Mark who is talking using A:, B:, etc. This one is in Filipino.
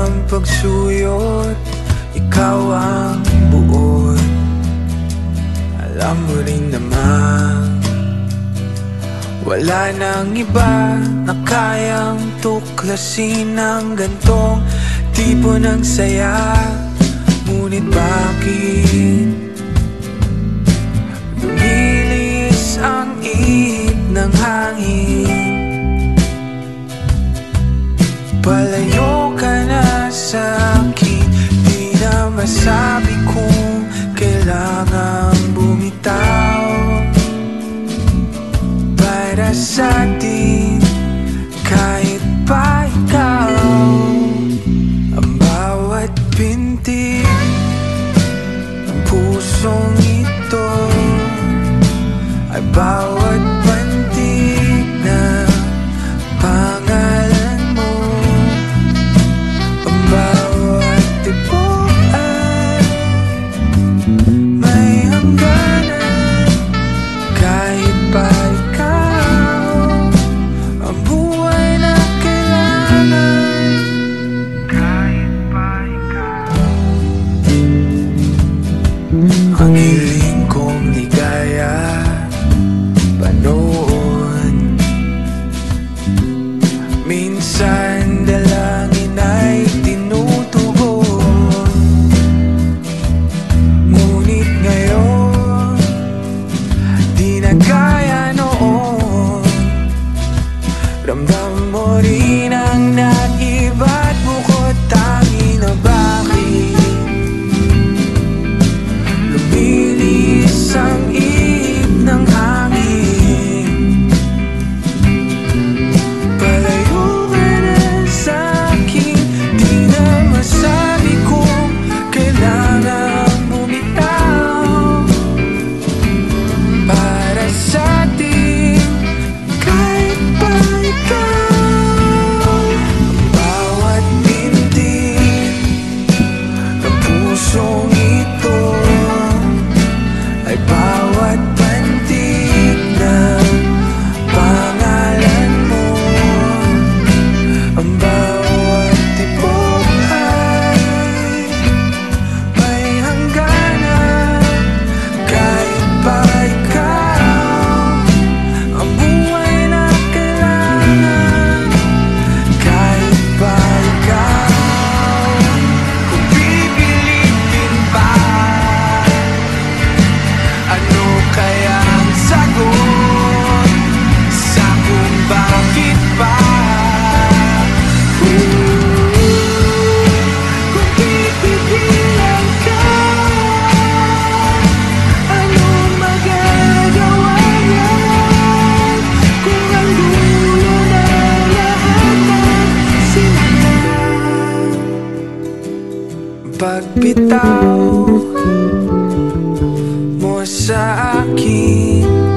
A: ng pagsuyot Ikaw ang buod. Alam mo rin naman Wala nang iba na kayang tuklasin ng gantong tipo ng saya. Ngunit bakit? Lumilis ang ihip ng hangin. Palayo sa akin Di na masabi kung kailangan bumitaw. Para sa atin kahit pa ikaw Ang bawat pintig ng pusong ito Ay bawat Ang hiling kong ligaya. Panoon. Minsan dalangin ay tinutugon. Ngunit ngayon Di na kaya noon. Ramdam mo rin ang nag-iba't Pagbitaw mo sa akin